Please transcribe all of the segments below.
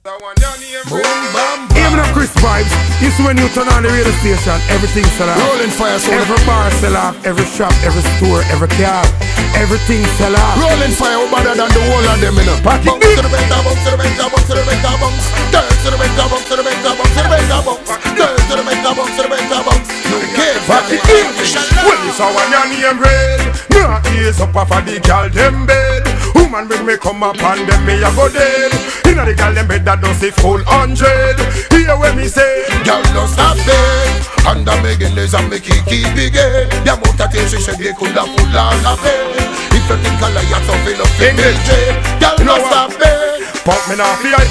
Boom, bam, bam. Even up Chris Vibes, you see when you turn on the radio station, everything sell out. Rollin' Fyah, so Every bar sell out, every shop, every store, every car, everything sell out. Rollin' Fyah oh, better than the whole of them, you know. Back it Bounce to the better, bounce to the better, bounce to the better, bounce. Dance to the better, bounce to the better, bounce to the better, bounce. Dance to the better, bounce to the better, bounce. No care, Back it in. Well, it's our one name red. Now ease up off of the girl them bed. Woman bring me come up and them me a go dead. Inna the girl them bed that does it full hundred. Hear when me say. Girl, don't stop it. And I'm making this and make it keep again. The amount of things she said they could have full all of it. If you think I like something up in the jail, girl, You don't stop Pop me now fi hype.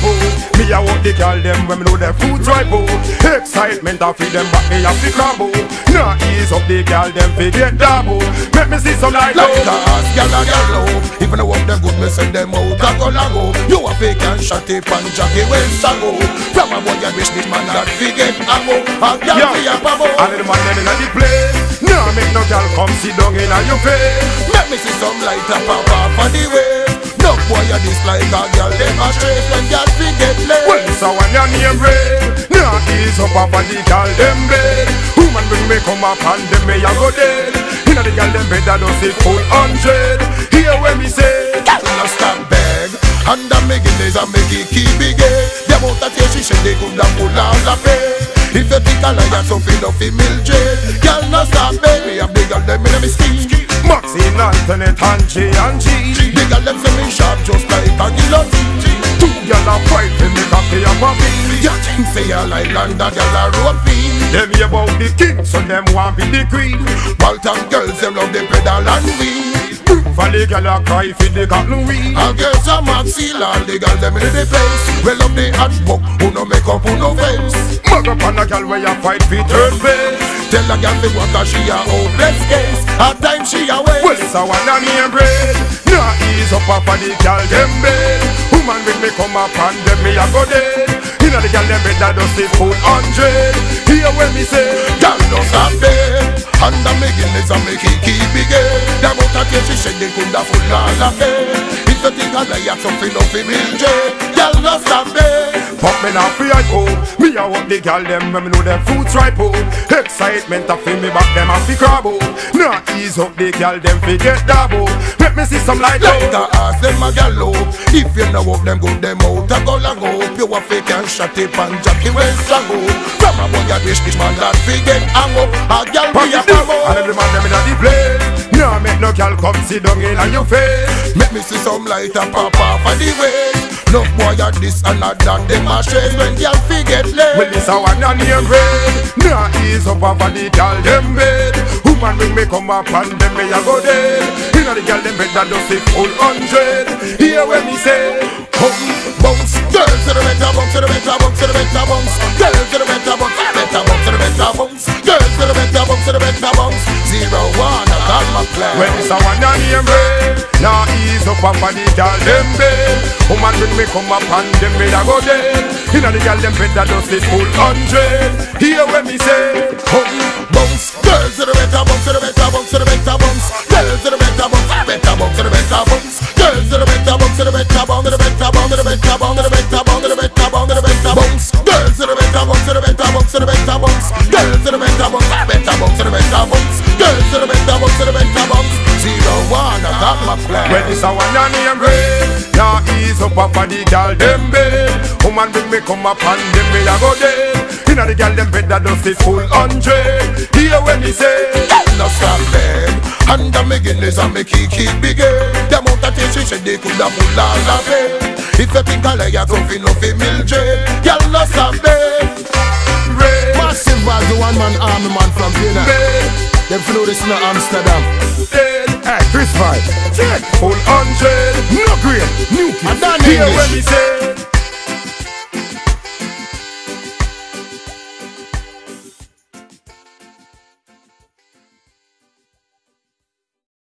Me a walk the girl them when me know their food dry out. Excitement a feed them back me a fi crab. Now ease up the girl them fi get out. Make me see some light Like a ass, girl, a girl low. Even though them good, me send them out a go la go. You a fake and shot it and jockey when sago. From a boy, you wish this man that forget a go. A girl fi a babo. And the man them inna the place. Now make no girl come sit down inna your face. Make me see some light up and off on the way. No boy, you this like a girl, them a straight when girl forget late. Well, so when your name red, now ease up off of the girl them bed. Woman bring me come up and them me a go dead. Inna the girl them bed that does it full hundred. Hear when me say. Girl, no stop beg. And I'm making this make it keep big. The amount of tears she shed, they could have pulled all the pay. If you think I like something of female jail, girl, no stop. Me have the girl, them in me steam. Maxine, Antoinette, and G and G. The girl, them say me sharp just like a guillotine. Two girl a fight for me cocky and puppy. You think say you like London, girl, a fiend. Them hear about the king, so them want be the queen. Baltan girls, them love the pedal and weed. Valley girl a cry for the cotton weed. And girls are Maxine, all the girls, them in the place. Well, love the hot book, who no make up, who no face. Mug up on a girl where you fight for third base. Tell a girl to walk she a hopeless case At times she a Well, it's a one and name bread. Now ease up off of the girl them bed. Woman with me come up and them me a go dead. Inna the girl them bed that does it full hundred. Hear when me say. Girl don't stop And I'm making this and it keep big The amount of tears she shed they could have full all of it If you think I lie at something of a mill Girl don't stop it Pop me now fi I go. Me a want the girl them when me know them food ripe out. Excitement a fi me back them a fi crab Now ease up the girl them fi get out. Make me see some light Like out. A ask them a gal low If you know of them good them out. A go la go You a fake and shot it and jockey when strong out. From a boy you wish this man that fi get hang up. A gal Pop be a down, And every man them inna the place. Now make no girl come sit down inna your face. Make me see some light and pop off of the way No boy at this and not that Them a straight when y'all forget Well, late this a one and name red Now ease up of the girl them bed. Woman bring me come up and them me a go dead. Inna the girl them bed that does it full hundred. Hear when me say. Come bounce. Girls to the better bounce to the better bounce to the better bounce. Girls to the better bounce to the better bounce to the better bounce. Girls to the better bounce to the better bounce. Zero one, Got my plan. Well, this a one and name red Now ease up off of the girl them bed Woman bring me come up and them me a go dead. Inna the girl them bed that does it full hundred. Hear when me say. Boom, bounce. Girls to the better bounce to the better bounce to the better plan Well, this a one and name red Now ease up off of the girl them bed. Woman bring me come up and them me a go dead. Inna the girl them bed that does it full hundred Hear when me say no stop beg And I'm making this and make it keep bigger. The amount of things she said they could have full all of it If you think I lie, you're something of a mill jail Girl, no stop beg red, Massive as the one man army man from Vienna. Red, Them flew this in Amsterdam. Dead Hey, Chris Vibe, check Full hundred, no green, new And kids Hear English. when me say